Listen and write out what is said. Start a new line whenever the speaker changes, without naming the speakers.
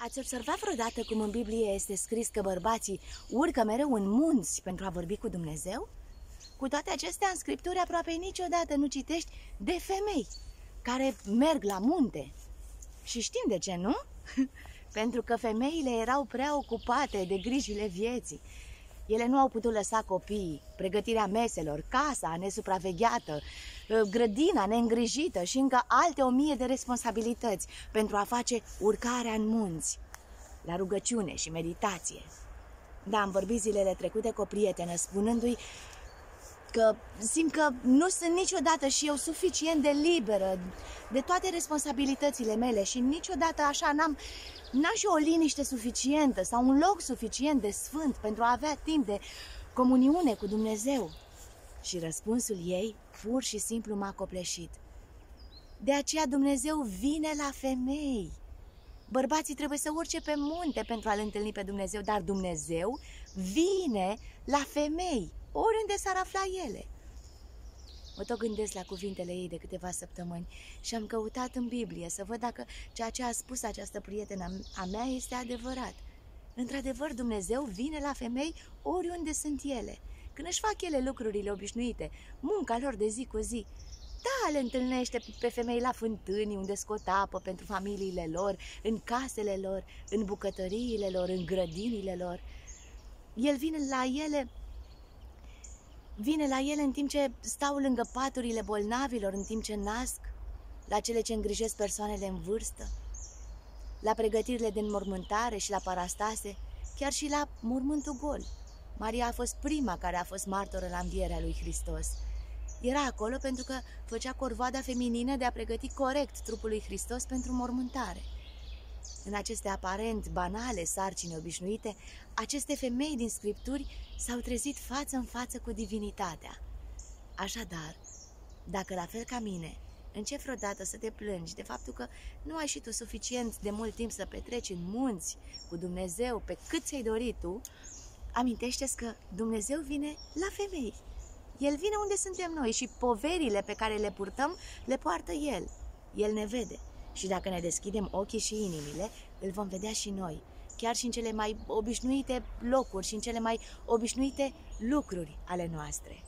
Ați observat vreodată cum în Biblie este scris că bărbații urcă mereu în munți pentru a vorbi cu Dumnezeu? Cu toate acestea, în Scripturi aproape niciodată nu citești de femei care merg la munte. Și știm de ce, nu? pentru că femeile erau prea ocupate de grijile vieții. Ele nu au putut lăsa copiii, pregătirea meselor, casa nesupravegheată, ă, grădina neîngrijită și încă alte o mie de responsabilități pentru a face urcarea în munți, la rugăciune și meditație. Da, am vorbit zilele trecute cu o prietenă, spunându-i că simt că nu sunt niciodată și eu suficient de liberă de toate responsabilitățile mele și niciodată așa n-am, n-am și o liniște suficientă sau un loc suficient de sfânt pentru a avea timp de comuniune cu Dumnezeu. Și răspunsul ei pur și simplu m-a copleșit. De aceea Dumnezeu vine la femei. Bărbații trebuie să urce pe munte pentru a-L întâlni pe Dumnezeu, dar Dumnezeu vine la femei oriunde s-ar afla ele. Mă tot gândesc la cuvintele ei de câteva săptămâni și am căutat în Biblie să văd dacă ceea ce a spus această prietenă a mea este adevărat. Într-adevăr, Dumnezeu vine la femei oriunde sunt ele, când își fac ele lucrurile obișnuite, munca lor de zi cu zi. Da, le întâlnește pe femei la fântâni, unde scot apă pentru familiile lor, în casele lor, în bucătăriile lor, în grădinile lor. El vine la ele Vine la ele în timp ce stau lângă paturile bolnavilor, în timp ce nasc, la cele ce îngrijesc persoanele în vârstă, la pregătirile de înmormântare și la parastase, chiar și la mormântul gol. Maria a fost prima care a fost martoră la învierea lui Hristos. Era acolo pentru că făcea corvoada feminină de a pregăti corect trupul lui Hristos pentru mormântare. În aceste aparent banale sarcini obișnuite, aceste femei din scripturi s-au trezit față în față cu divinitatea. Așadar, dacă la fel ca mine, încep vreodată să te plângi de faptul că nu ai și tu suficient de mult timp să petreci în munți cu Dumnezeu pe cât ți-ai dorit tu, amintește că Dumnezeu vine la femei. El vine unde suntem noi și poverile pe care le purtăm le poartă El. El ne vede. Și dacă ne deschidem ochii și inimile, îl vom vedea și noi, chiar și în cele mai obișnuite locuri și în cele mai obișnuite lucruri ale noastre.